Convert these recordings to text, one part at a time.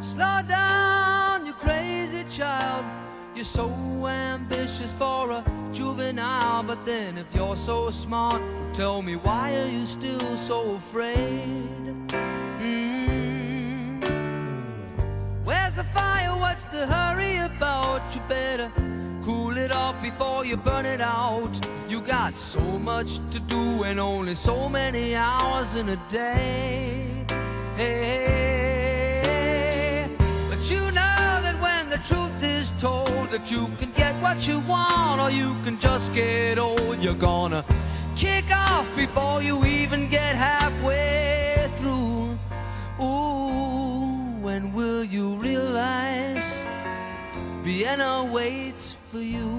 Slow down, you crazy child. You're so ambitious for a juvenile, but then if you're so smart, tell me why are you still so afraid? Mm. Where's the fire? What's the hurry about? You better cool it off before you burn it out. You got so much to do and only so many hours in a day. Hey, you can get what you want or you can just get old, you're gonna kick off before you even get halfway through. Ooh, when will you realize Vienna waits for you?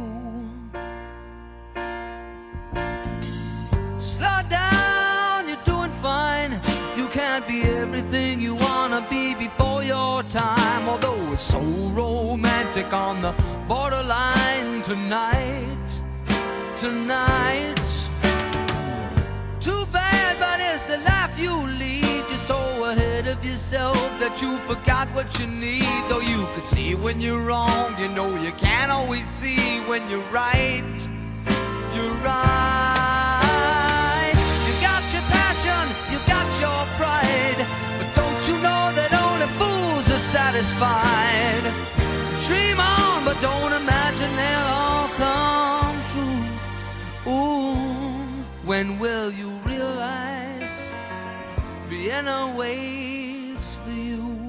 Slow down, you're doing fine. You can't be everything you wanna be before it's so romantic on the borderline tonight, tonight. Too bad, but it's the life you lead. You're so ahead of yourself that you forgot what you need. Though you could see when you're wrong, you know you can't always see when you're right. You're right. Satisfied? Dream on, but don't imagine they'll all come true. Ooh, when will you realize Vienna waits for you?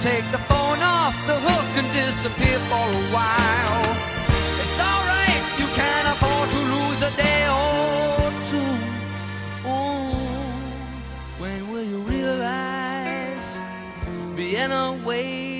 take the phone off the hook and disappear for a while. It's alright, you can afford to lose a day or two. Oh, when will you realize Vienna waits?